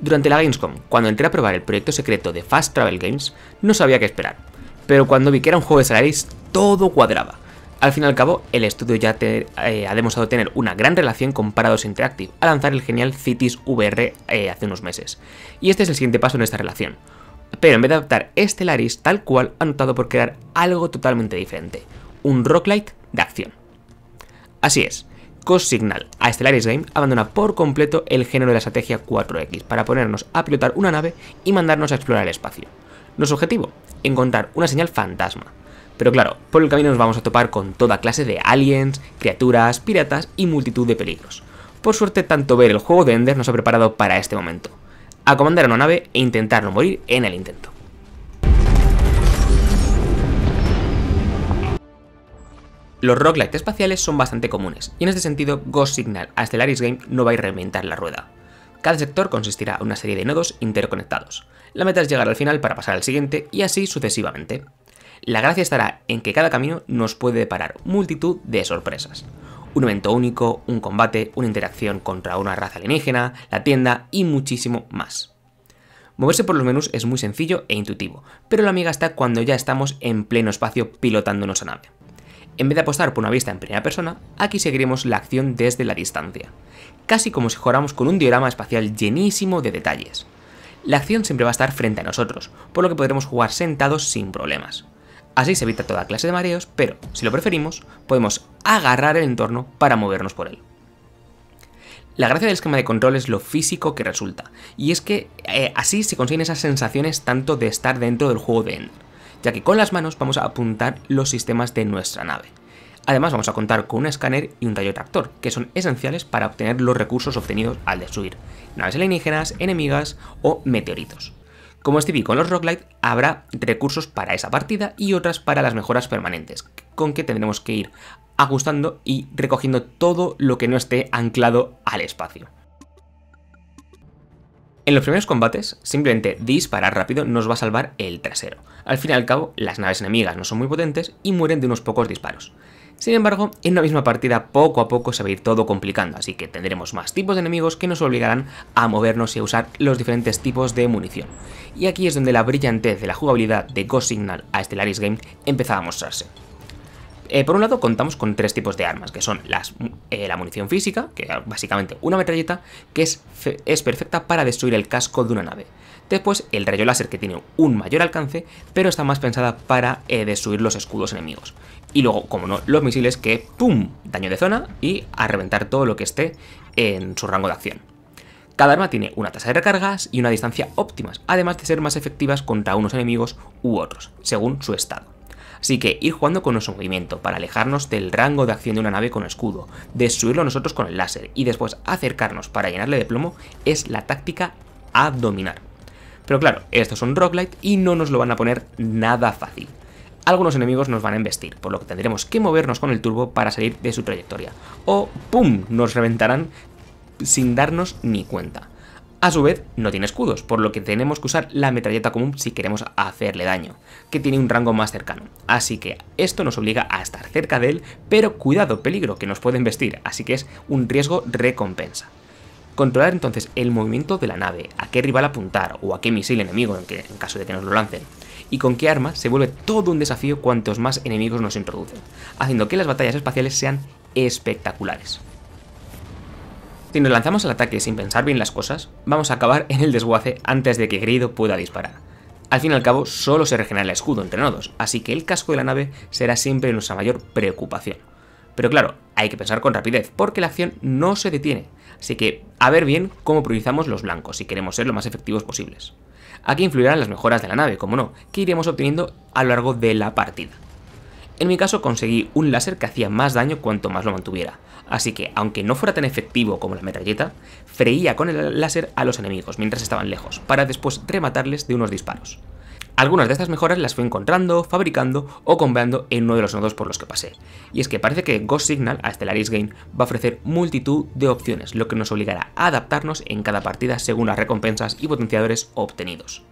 Durante la Gamescom, cuando entré a probar el proyecto secreto de Fast Travel Games, no sabía qué esperar, pero cuando vi que era un juego de Stellaris, todo cuadraba. Al fin y al cabo, el estudio ya eh, ha demostrado tener una gran relación con Paradox Interactive al lanzar el genial Cities VR eh, hace unos meses. Y este es el siguiente paso en esta relación. Pero en vez de adaptar Stellaris tal cual, han optado por crear algo totalmente diferente, un roguelite de acción. Así es, Signal a Stellaris Game abandona por completo el género de la estrategia 4X para ponernos a pilotar una nave y mandarnos a explorar el espacio. Nuestro objetivo, encontrar una señal fantasma, pero claro, por el camino nos vamos a topar con toda clase de aliens, criaturas, piratas y multitud de peligros. Por suerte, tanto ver el juego de Ender nos ha preparado para este momento. A comandar una nave e intentar no morir en el intento. Los roguelites espaciales son bastante comunes, y en este sentido Ghost Signal a Stellaris Game no va a reinventar la rueda. Cada sector consistirá en una serie de nodos interconectados. La meta es llegar al final para pasar al siguiente y así sucesivamente. La gracia estará en que cada camino nos puede deparar multitud de sorpresas. Un evento único, un combate, una interacción contra una raza alienígena, la tienda y muchísimo más. Moverse por los menús es muy sencillo e intuitivo, pero la amiga está cuando ya estamos en pleno espacio pilotando nuestra nave. En vez de apostar por una vista en primera persona, aquí seguiremos la acción desde la distancia, casi como si jugáramos con un diorama espacial llenísimo de detalles. La acción siempre va a estar frente a nosotros, por lo que podremos jugar sentados sin problemas. Así se evita toda clase de mareos, pero, si lo preferimos, podemos agarrar el entorno para movernos por él. La gracia del esquema de control es lo físico que resulta, y es que eh, así se consiguen esas sensaciones tanto de estar dentro del juego de Ender, ya que con las manos vamos a apuntar los sistemas de nuestra nave. Además vamos a contar con un escáner y un rayo tractor, que son esenciales para obtener los recursos obtenidos al destruir naves alienígenas, enemigas o meteoritos. Como es típico en los roguelite, habrá recursos para esa partida y otras para las mejoras permanentes, con que tendremos que ir ajustando y recogiendo todo lo que no esté anclado al espacio. En los primeros combates, simplemente disparar rápido nos va a salvar el trasero. Al fin y al cabo, las naves enemigas no son muy potentes y mueren de unos pocos disparos. Sin embargo, en una misma partida poco a poco se va a ir todo complicando, así que tendremos más tipos de enemigos que nos obligarán a movernos y a usar los diferentes tipos de munición. Y aquí es donde la brillantez de la jugabilidad de Ghost Signal a Stellaris Game empezaba a mostrarse. Eh, por un lado contamos con tres tipos de armas, que son eh, la munición física, que es básicamente una metralleta, que es, es perfecta para destruir el casco de una nave. Después el rayo láser que tiene un mayor alcance, pero está más pensada para eh, destruir los escudos enemigos. Y luego, como no, los misiles que, ¡pum!, daño de zona y a reventar todo lo que esté en su rango de acción. Cada arma tiene una tasa de recargas y una distancia óptimas, además de ser más efectivas contra unos enemigos u otros, según su estado. Así que ir jugando con nuestro movimiento para alejarnos del rango de acción de una nave con escudo, destruirlo nosotros con el láser y después acercarnos para llenarle de plomo es la táctica a dominar. Pero claro, estos son roguelite y no nos lo van a poner nada fácil algunos enemigos nos van a embestir, por lo que tendremos que movernos con el turbo para salir de su trayectoria. O ¡pum! nos reventarán sin darnos ni cuenta. A su vez, no tiene escudos, por lo que tenemos que usar la metralleta común si queremos hacerle daño, que tiene un rango más cercano. Así que esto nos obliga a estar cerca de él, pero cuidado, peligro, que nos pueden vestir, así que es un riesgo recompensa. Controlar entonces el movimiento de la nave, a qué rival apuntar o a qué misil enemigo en, en caso de que nos lo lancen, y con qué arma se vuelve todo un desafío cuantos más enemigos nos introducen, haciendo que las batallas espaciales sean espectaculares. Si nos lanzamos al ataque sin pensar bien las cosas, vamos a acabar en el desguace antes de que Grido pueda disparar. Al fin y al cabo, solo se regenera el escudo entre nodos, así que el casco de la nave será siempre nuestra mayor preocupación. Pero claro, hay que pensar con rapidez, porque la acción no se detiene, así que a ver bien cómo priorizamos los blancos si queremos ser lo más efectivos posibles. Aquí influirán las mejoras de la nave, como no, que iremos obteniendo a lo largo de la partida. En mi caso conseguí un láser que hacía más daño cuanto más lo mantuviera, así que aunque no fuera tan efectivo como la metralleta, freía con el láser a los enemigos mientras estaban lejos, para después rematarles de unos disparos. Algunas de estas mejoras las fui encontrando, fabricando o comprando en uno de los nodos por los que pasé. Y es que parece que Ghost Signal a Stellaris Game va a ofrecer multitud de opciones, lo que nos obligará a adaptarnos en cada partida según las recompensas y potenciadores obtenidos.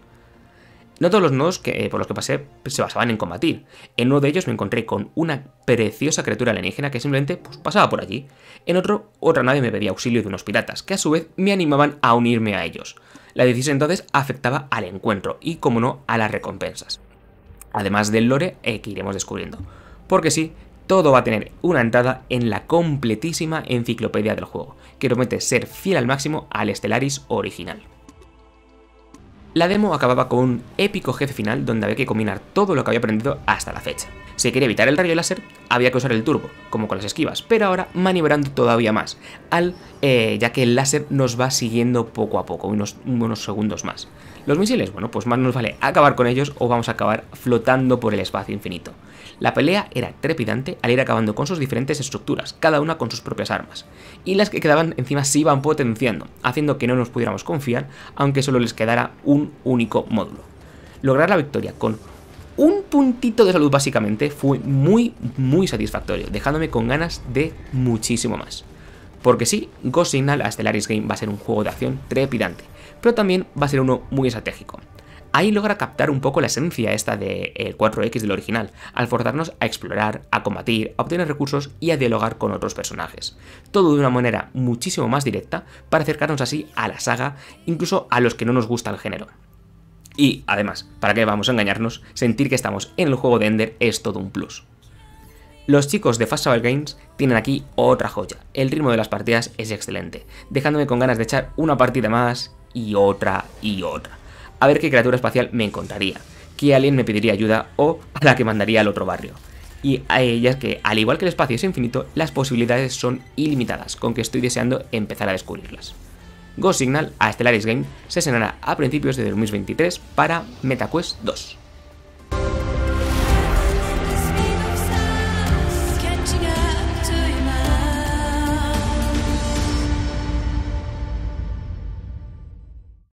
No todos los nodos que, eh, por los que pasé se basaban en combatir. En uno de ellos me encontré con una preciosa criatura alienígena que simplemente pues, pasaba por allí. En otro, otra nave me pedía auxilio de unos piratas, que a su vez me animaban a unirme a ellos. La decisión entonces afectaba al encuentro y, como no, a las recompensas. Además del lore eh, que iremos descubriendo. Porque sí, todo va a tener una entrada en la completísima enciclopedia del juego, que promete ser fiel al máximo al Stellaris original. La demo acababa con un épico jefe final donde había que combinar todo lo que había aprendido hasta la fecha. Si quería evitar el rayo láser, había que usar el turbo, como con las esquivas, pero ahora maniobrando todavía más, al, eh, ya que el láser nos va siguiendo poco a poco, unos, unos segundos más. Los misiles, bueno, pues más nos vale acabar con ellos o vamos a acabar flotando por el espacio infinito. La pelea era trepidante al ir acabando con sus diferentes estructuras, cada una con sus propias armas, y las que quedaban encima se iban potenciando, haciendo que no nos pudiéramos confiar, aunque solo les quedara un único módulo. Lograr la victoria con un puntito de salud básicamente fue muy, muy satisfactorio, dejándome con ganas de muchísimo más. Porque sí, Ghost Signal a Stellaris Game va a ser un juego de acción trepidante, pero también va a ser uno muy estratégico. Ahí logra captar un poco la esencia esta del 4X del original, al forzarnos a explorar, a combatir, a obtener recursos y a dialogar con otros personajes. Todo de una manera muchísimo más directa para acercarnos así a la saga, incluso a los que no nos gusta el género. Y además, para qué vamos a engañarnos, sentir que estamos en el juego de Ender es todo un plus. Los chicos de Fast Travel Games tienen aquí otra joya. El ritmo de las partidas es excelente, dejándome con ganas de echar una partida más y otra y otra a ver qué criatura espacial me encontraría, qué alien me pediría ayuda o a la que mandaría al otro barrio. Y a ellas que, al igual que el espacio es infinito, las posibilidades son ilimitadas, con que estoy deseando empezar a descubrirlas. Ghost Signal a Stellaris Game se estrenará a principios de 2023 para MetaQuest 2.